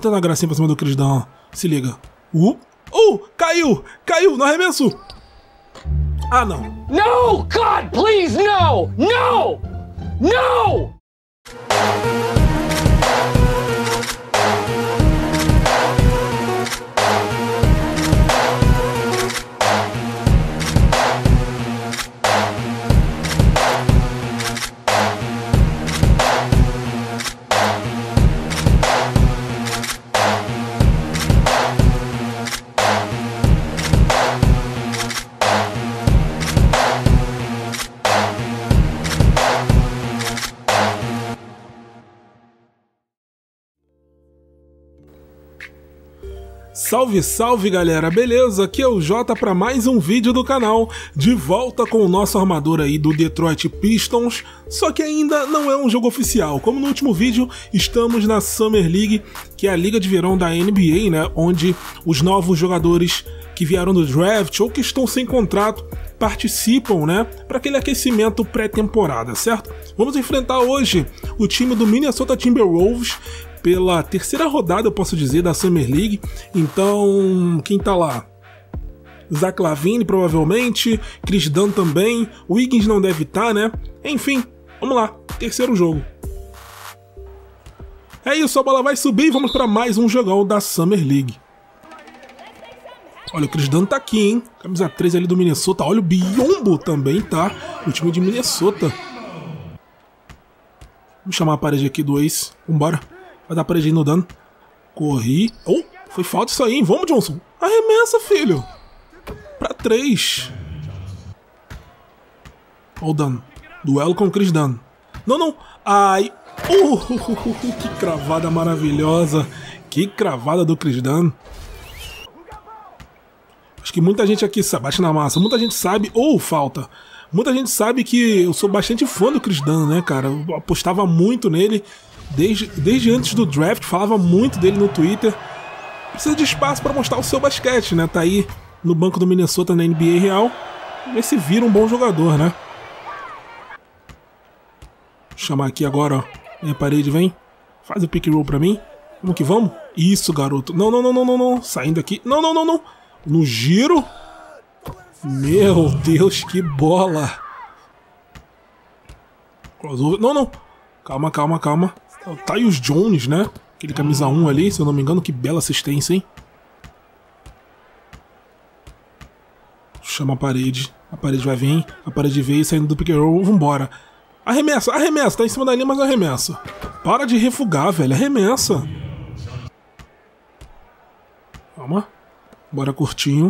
Tentando a gracinha pra cima do Crisdão. Se liga. Uh, uh, caiu! Caiu no arremesso! Ah, não. No! God, please, no! No! No! Salve, salve galera, beleza? Aqui é o Jota para mais um vídeo do canal, de volta com o nosso armador aí do Detroit Pistons, só que ainda não é um jogo oficial. Como no último vídeo, estamos na Summer League, que é a liga de verão da NBA, né, onde os novos jogadores que vieram do draft ou que estão sem contrato participam, né, para aquele aquecimento pré-temporada, certo? Vamos enfrentar hoje o time do Minnesota Timberwolves, pela terceira rodada, eu posso dizer, da Summer League. Então, quem tá lá? Zach Lavine, provavelmente, Chris Dunn também, o Wiggins não deve estar, tá, né? Enfim, vamos lá, terceiro jogo. É isso, a bola vai subir e vamos para mais um jogão da Summer League. Olha, o Chris Dunn tá aqui, hein? Camisa 3 ali do Minnesota. Olha, o Biombo também tá no time de Minnesota. Vamos chamar a parede aqui do Ace. Vambora. Vai dar ele no dano. Corri. Oh, foi falta isso aí, hein? Vamos, Johnson. Arremessa, filho. Pra três. Olha o dano. Duelo com o Chris Dunn. Não, não. Ai. Uh, que cravada maravilhosa. Que cravada do Chris Dunn. Acho que muita gente aqui sabe, bate na massa, muita gente sabe, ou falta. Muita gente sabe que eu sou bastante fã do Chris Dunn, né, cara? Eu apostava muito nele desde, desde antes do draft, falava muito dele no Twitter. Precisa de espaço para mostrar o seu basquete, né? Tá aí no banco do Minnesota na NBA real. Ver se vira um bom jogador, né? Vou chamar aqui agora, ó. Minha parede, vem. Faz o pick roll pra mim. Vamos que vamos. Isso, garoto. Não, não, não, não, não, não. Saindo aqui. Não, não, não, não. No giro. Meu Deus, que bola. Crossover. Não, não. Calma, calma, calma. É o Tyus Jones, né? Aquele camisa 1 ali, se eu não me engano, que bela assistência, hein? Chama a parede. A parede vai vir. A parede veio saindo do pick roll. Vambora. Arremessa, arremessa. Tá em cima da linha, mas arremessa. Para de refugar, velho. Arremessa. Calma. Bora curtinho.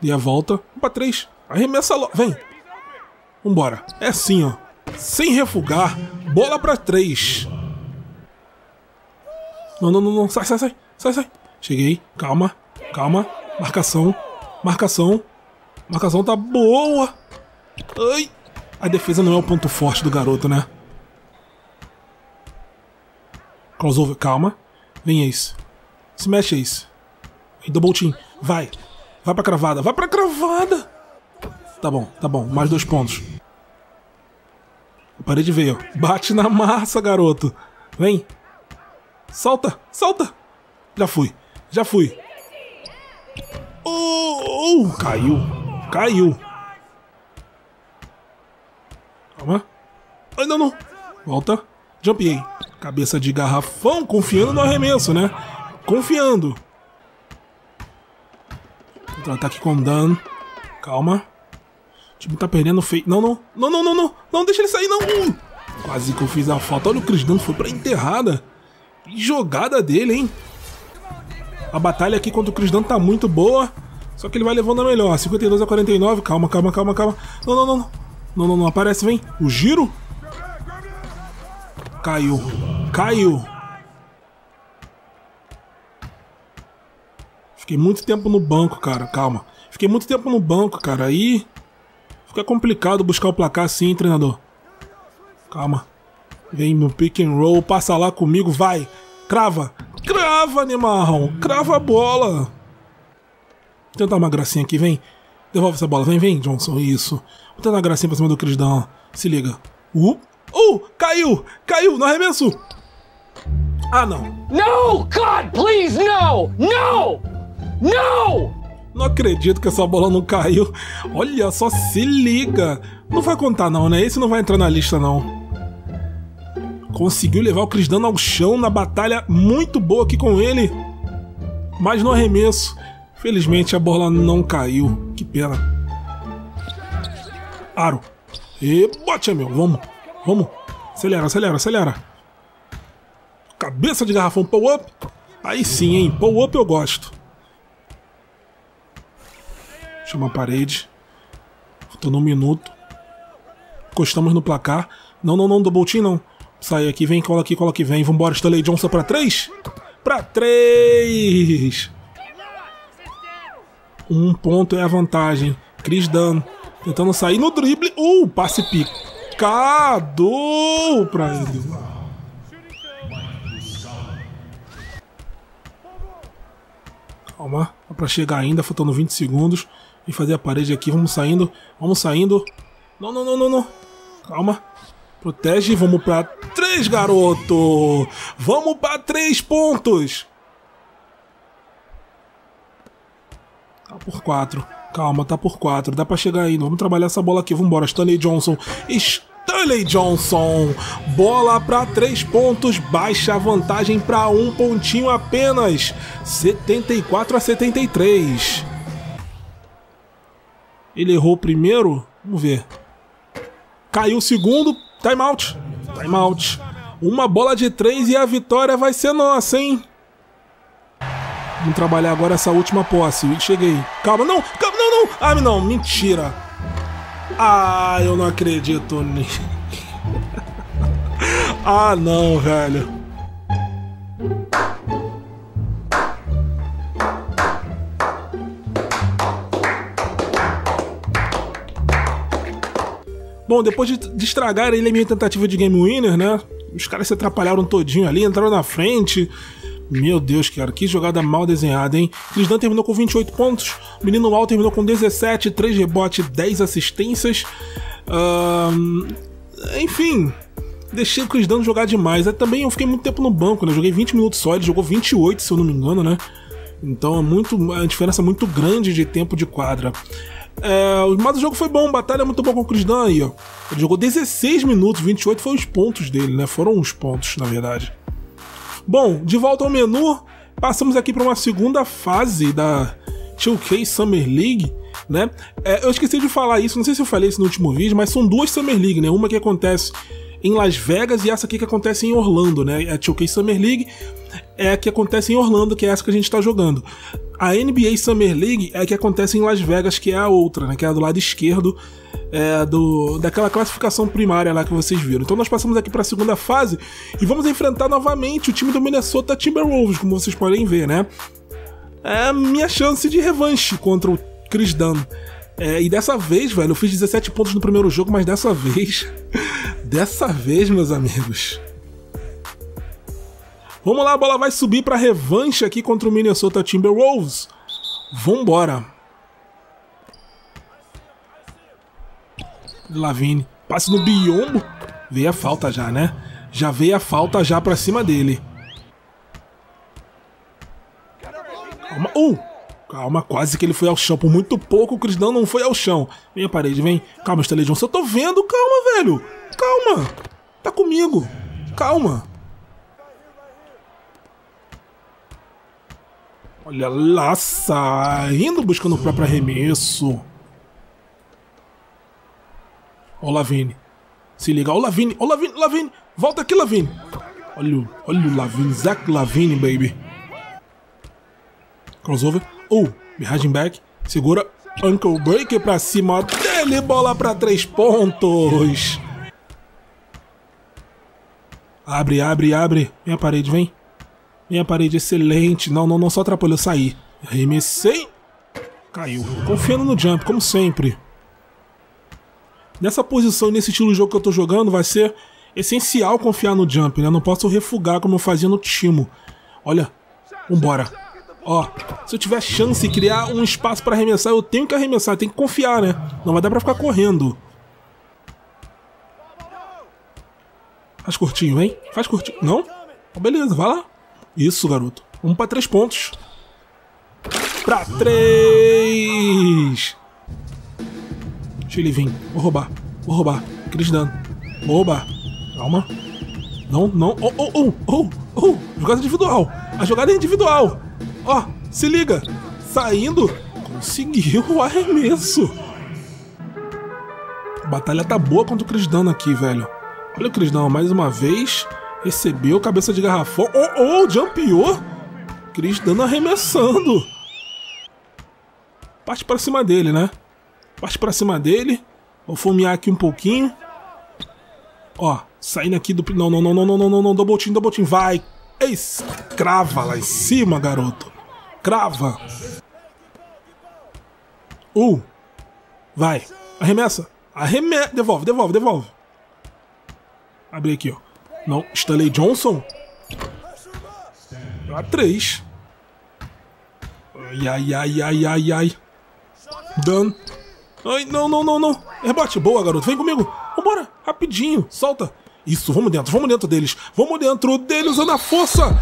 E a volta. Um pra três. Arremessa logo. Vem. Vambora. É assim, ó. Sem refugar. Bola pra três. Não, não, não, não. Sai, sai, sai. Sai, sai. Cheguei. Calma. Calma. Marcação. Marcação. Marcação tá boa. Ai. A defesa não é o ponto forte do garoto, né? Crossover. Calma. Vem Ace. Se mexe, Ace. E double team. Vai. Vai pra cravada. Vai pra cravada. Tá bom, tá bom. Mais dois pontos. A parede veio. Bate na massa, garoto. Vem. Solta, solta. Já fui, já fui. Oh, oh, caiu, caiu. Calma. Ai, não, não. Volta. Jumpei. Cabeça de garrafão, confiando no arremesso, né? Confiando. Contra-ataque com Dan. Calma. O time tá perdendo feio. Não, não. Não, não, não, não. Não, deixa ele sair, não. Quase que eu fiz a falta. Olha o Chris Dan, foi pra enterrada. Que jogada dele, hein? A batalha aqui contra o Chris Dunn tá muito boa. Só que ele vai levando a melhor. 52 a 49. Calma, calma, calma, calma. Não, não, não, não. Não, não, não. Aparece, vem. O giro. Caiu. Caiu. Fiquei muito tempo no banco, cara. Calma. Fiquei muito tempo no banco, cara. Aí fica complicado buscar o placar assim, treinador. Calma. Vem meu pick and roll, passa lá comigo, vai. Crava. Crava, animal. Crava a bola. Vou tentar uma gracinha aqui, vem. Devolve essa bola, vem, vem, Johnson. Isso. Vou tentar uma gracinha pra cima do Chris Down. Se liga. Uh, uh, caiu, caiu no arremesso. Ah, não. No! God, please, no! No! No! Não acredito que essa bola não caiu. Olha só, se liga. Não vai contar não, né? Esse não vai entrar na lista não. Conseguiu levar o Chris Dunn ao chão na batalha muito boa aqui com ele. Mas no arremesso, felizmente a bola não caiu. Que pena. Aro. E bote, meu. Vamos. Vamos. Acelera, acelera, acelera. Cabeça de garrafão pull up. Aí sim, hein? Pull up eu gosto. Chama a parede. Faltando um minuto. Encostamos no placar. Não, não, não, double team não. Sai aqui, vem, cola aqui, cola aqui, vem. Vambora, Stanley Johnson pra três. Pra três. Um ponto é a vantagem. Chris Dunn tentando sair no drible. Uh, passe picado pra ele. Calma, dá pra chegar ainda, faltando 20 segundos. E fazer a parede aqui, vamos saindo, vamos saindo. Não, não, não, não, não. Calma. Protege, vamos pra três, garoto! Vamos pra três pontos! Tá por quatro. Calma, tá por quatro. Dá pra chegar ainda. Vamos trabalhar essa bola aqui. Vambora, Stanley Johnson. Stanley Johnson. Bola pra três pontos. Baixa a vantagem pra um pontinho apenas. 74 a 73. Ele errou o primeiro. Vamos ver. Caiu o segundo. Timeout. Timeout. Uma bola de três e a vitória vai ser nossa, hein? Vamos trabalhar agora essa última posse. Cheguei. Calma, não, calma, não, não. Ah, não, mentira. Ah, eu não acredito nisso. ah, não, velho. Bom, depois de, de estragar ele a minha tentativa de game winner, né? Os caras se atrapalharam todinho ali, entraram na frente. Meu Deus, cara, que jogada mal desenhada, hein? Crisdan terminou com 28 pontos, Menino Al terminou com 17, 3 rebotes, 10 assistências. Uh, enfim, deixei o Crisdan jogar demais. Eu também eu fiquei muito tempo no banco, né? Joguei 20 minutos só, ele jogou 28, se eu não me engano, né? Então é muito, uma diferença muito grande de tempo de quadra. É, mas o jogo foi bom, batalha muito bom com o Chris Dunn aí, ó. Ele jogou 16 minutos, 28 foi os pontos dele, né? Foram os pontos, na verdade. Bom, de volta ao menu, passamos aqui para uma segunda fase da 2K Summer League, né? É, eu esqueci de falar isso, não sei se eu falei isso no último vídeo, mas são duas Summer League, né? Uma que acontece em Las Vegas e essa aqui que acontece em Orlando, né? A 2K Summer League é a que acontece em Orlando, que é essa que a gente está jogando. A NBA Summer League é a que acontece em Las Vegas, que é a outra, né? Que é a do lado esquerdo é, do, daquela classificação primária lá que vocês viram. Então nós passamos aqui para a segunda fase e vamos enfrentar novamente o time do Minnesota Timberwolves, como vocês podem ver, né? É a minha chance de revanche contra o Chris Dunn. É, e dessa vez, velho, eu fiz 17 pontos no primeiro jogo, mas dessa vez. dessa vez, meus amigos. Vamos lá, a bola vai subir para revanche aqui contra o Minnesota Timberwolves. Vambora. Lavine. Passe no biombo. Veio a falta já, né? Já veio a falta já pra cima dele. Calma. Uh! Calma, quase que ele foi ao chão. Por muito pouco o Crisdão não foi ao chão. Vem a parede, vem. Calma, Stanley Johnson. Eu tô vendo. Calma, velho. Calma. Tá comigo. Calma. Olha lá, saindo buscando o próprio arremesso. Ó o Lavine. Se liga, ó o Lavine, ó o Lavine, Lavine. Volta aqui, Lavine. Olha, olha o Lavine, Zach Lavine, baby. Crossover. Oh, behind back. Segura. Ankle break pra cima dele. Bola pra três pontos. Abre, abre, abre. Vem a parede, vem. Minha parede excelente. Não, não, não só atrapalhou sair. Arremessei. Caiu. Confiando no jump, como sempre. Nessa posição, nesse estilo de jogo que eu tô jogando, vai ser essencial confiar no jump, né? Não posso refugar como eu fazia no Timo. Olha, vambora. Ó, se eu tiver chance de criar um espaço para arremessar, eu tenho que arremessar, tenho que confiar, né? Não vai dar pra ficar correndo. Faz curtinho, hein? Faz curtinho. Não? Beleza, vai lá. Isso, garoto. Vamos pra três pontos. Pra três. Deixa ele vir. Vou roubar. Vou roubar. Cris dano. Vou roubar. Calma. Não, não. Oh, oh, oh, oh, oh. Jogada individual. A jogada é individual. Ó, se liga. Saindo. Conseguiu o arremesso. A batalha tá boa contra o Cris Dano aqui, velho. Olha o Cris Dano mais uma vez. Recebeu cabeça de garrafão. Oh, oh, jumpiou. Cris Dano arremessando. Parte pra cima dele, né? Parte pra cima dele. Vou fomear aqui um pouquinho. Ó, saindo aqui do. Não, não, não, não, não, não, não, não. Double team, double team. Vai. Eis. Crava lá em cima, garoto. Crava. Uh. Vai. Arremessa. Arremessa. Devolve, devolve, devolve. Abre aqui, ó. Não. Stanley Johnson. A 3. Ai, ai, ai, ai, ai, ai. Dan. Ai, não, não, não, não. Rebote. Boa, garoto. Vem comigo. Vambora. Rapidinho. Solta. Isso, vamos dentro, vamos dentro deles. Vamos dentro deles, usando a força.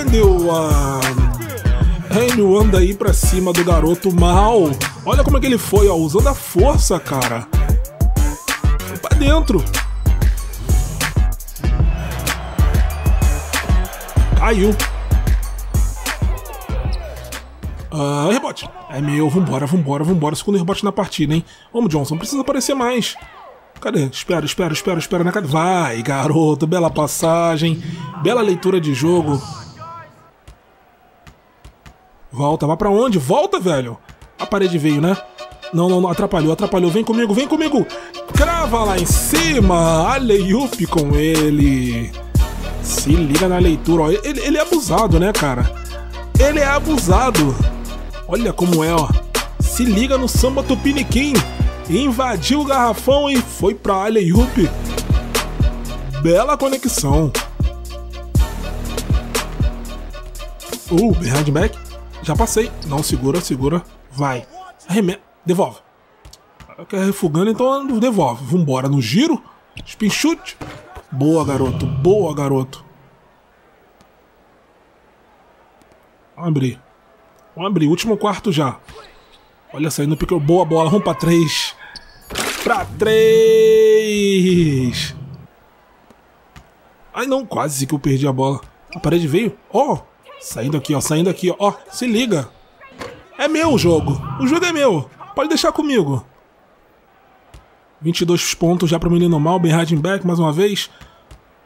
Anyone. Anyone daí pra cima do garoto mal. Olha como é que ele foi, ó. Usando a força, cara. Foi pra dentro. Caiu. Ah, rebote. É meu, vambora, vambora, vambora. Segundo rebote na partida, hein? Vamos, Johnson, precisa aparecer mais. Cadê? Espera, espera, espera, espera na cadê? Vai, garoto, bela passagem. Bela leitura de jogo. Volta, vai pra onde? Volta, velho. A parede veio, né? Não, não, não, atrapalhou, atrapalhou. Vem comigo, vem comigo. Crava lá em cima. Aleiup com ele. Se liga na leitura, ó. Ele, ele é abusado, né, cara? Ele é abusado. Olha como é, ó. Se liga no samba tupiniquim. Invadiu o garrafão e foi pra Alley-Oop. Bela conexão. Uh, behind back. Já passei. Não, segura, segura. Vai. Arremete. Devolve. Quer refugando, então devolve. Vambora no giro. Spin shoot. Boa, garoto. Boa, garoto. Vamos abrir. Vamos abrir. Último quarto já. Olha, saindo pique. Boa bola. Vamos pra três. Pra três. Ai, não. Quase que eu perdi a bola. A parede veio. Ó. Oh, saindo aqui, ó. Saindo aqui, ó. Se liga. É meu o jogo. O jogo é meu. Pode deixar comigo. 22 pontos já pro menino mal. Ben back mais uma vez.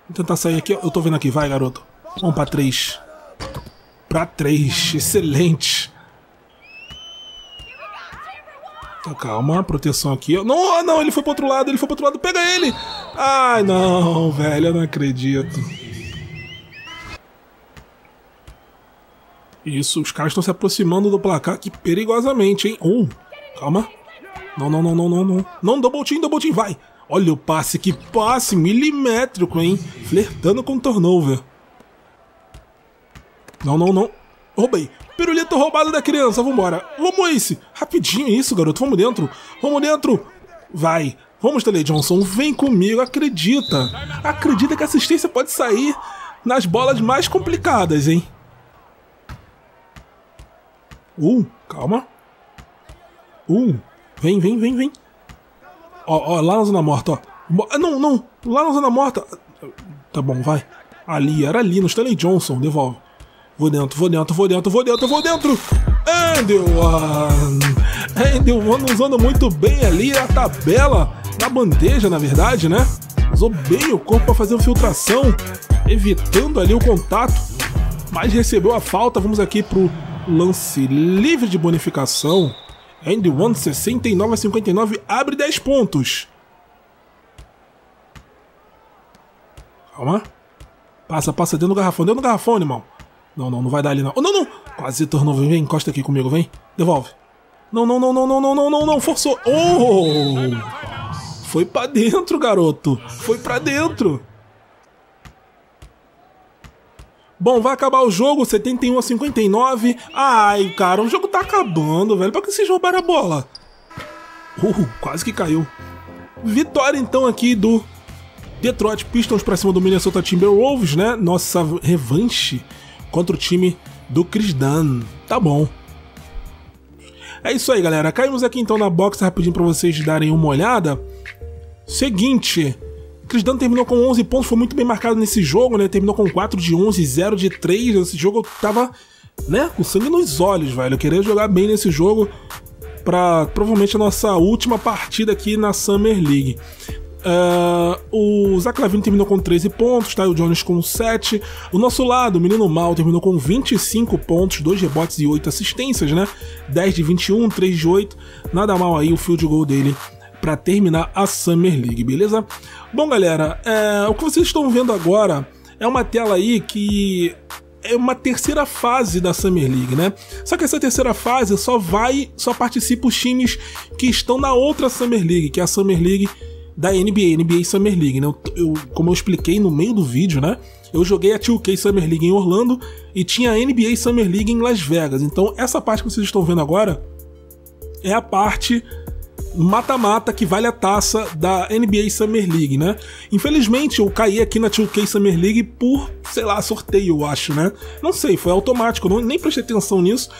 Vou tentar sair aqui. Eu tô vendo aqui. Vai, garoto. Vamos pra 3. Pra 3. Excelente. Tá, calma, proteção aqui. Não, não, ele foi pro outro lado, ele foi pro outro lado. Pega ele! Ai, não, velho, eu não acredito. Isso, os caras estão se aproximando do placar aqui perigosamente, hein? Um, calma. Não, não, não, não, não, não. Não, double team, double team, vai. Olha o passe, que passe milimétrico, hein? Flertando com o turnover. Não, não, não. Roubei. Pirulito roubado da criança, vambora. Vamos, Ace. Rapidinho isso, garoto. Vamos dentro. Vamos dentro. Vai. Vamos, Tele Johnson. Vem comigo. Acredita. Acredita que a assistência pode sair nas bolas mais complicadas, hein? Uh, calma. Uh, vem, vem, vem, vem. Ó, ó, lá na zona morta, ó. Ah, não, não. Lá na zona morta. Tá bom, vai. Ali, era ali, no Stanley Johnson. Devolve. Vou dentro, vou dentro, vou dentro, vou dentro, vou dentro. Endelwan. Endelwan usando muito bem ali a tabela na bandeja, na verdade, né? Usou bem o corpo para fazer a filtração, evitando ali o contato, mas recebeu a falta. Vamos aqui pro lance livre de bonificação. Andy One 69 a 59 abre 10 pontos. Calma. Passa, passa dentro do garrafão, dentro do garrafão, irmão. Não, não, não vai dar ali não. Oh, não, não! Quase tornou. Vem, vem, encosta aqui comigo, vem. Devolve. Não, não, não, não, não, não, não, não, não. Forçou. Oh! Foi pra dentro, garoto. Foi pra dentro. Bom, vai acabar o jogo, 71 a 59. Ai, cara, o jogo tá acabando, velho. Pra que vocês roubaram a bola? Uh, quase que caiu. Vitória, então, aqui do Detroit Pistons pra cima do Minnesota Timberwolves, né? Nossa revanche contra o time do Chris Dunn. Tá bom. É isso aí, galera. Caímos aqui então na box rapidinho para vocês darem uma olhada. Seguinte, Chris Dunn terminou com 11 pontos, foi muito bem marcado nesse jogo, né? Terminou com 4 de 11, 0 de 3. Esse jogo tava, né, com sangue nos olhos, velho. Eu queria jogar bem nesse jogo para provavelmente a nossa última partida aqui na Summer League. Uh, o Zach Lavine terminou com 13 pontos, tá? o Jones com 7. O nosso lado, o menino Mal, terminou com 25 pontos, 2 rebotes e 8 assistências, né? 10 de 21, 3 de 8. Nada mal aí o field goal dele para terminar a Summer League, beleza? Bom, galera, é, o que vocês estão vendo agora é uma tela aí que é uma terceira fase da Summer League, né? Só que essa terceira fase só vai, só participa os times que estão na outra Summer League, que é a Summer League da NBA, NBA Summer League, né? Eu, como eu expliquei no meio do vídeo, né? Eu joguei a 2K Summer League em Orlando e tinha a NBA Summer League em Las Vegas. Então, essa parte que vocês estão vendo agora é a parte mata-mata que vale a taça da NBA Summer League, né? Infelizmente, eu caí aqui na 2K Summer League por, sei lá, sorteio, eu acho, né? Não sei, foi automático, não, nem prestei atenção nisso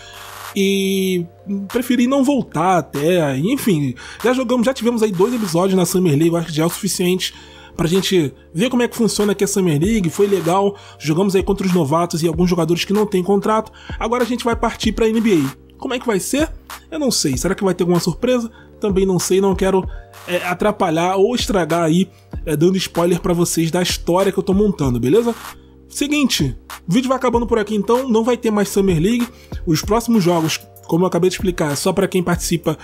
e preferi não voltar até. Enfim, já jogamos, já tivemos aí dois episódios na Summer League, eu acho que já é o suficiente pra gente ver como é que funciona aqui a Summer League, foi legal. Jogamos aí contra os novatos e alguns jogadores que não têm contrato. Agora a gente vai partir pra NBA. Como é que vai ser? Eu não sei. Será que vai ter alguma surpresa? Também não sei, não quero é, atrapalhar ou estragar aí, é, dando spoiler para vocês da história que eu tô montando, beleza? Seguinte, o vídeo vai acabando por aqui então, não vai ter mais Summer League. Os próximos jogos, como eu acabei de explicar, é só para quem participa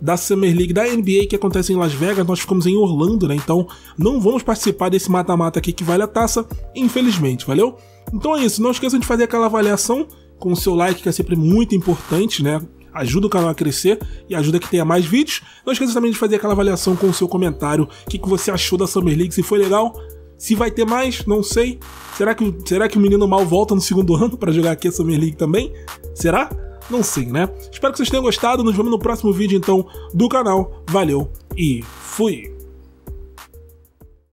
da Summer League da NBA que acontece em Las Vegas, nós ficamos em Orlando, né? Então não vamos participar desse mata-mata aqui que vale a taça, infelizmente, valeu? Então é isso, não esqueçam de fazer aquela avaliação com o seu like, que é sempre muito importante, né? Ajuda o canal a crescer e ajuda que tenha mais vídeos. Não esqueça também de fazer aquela avaliação com o seu comentário, o que, que você achou da Summer League, se foi legal, se vai ter mais, não sei. Será que, será que o menino mal volta no segundo ano para jogar aqui a Summer League também? Será? Não sei, né? Espero que vocês tenham gostado. Nos vemos no próximo vídeo, então, do canal. Valeu e fui!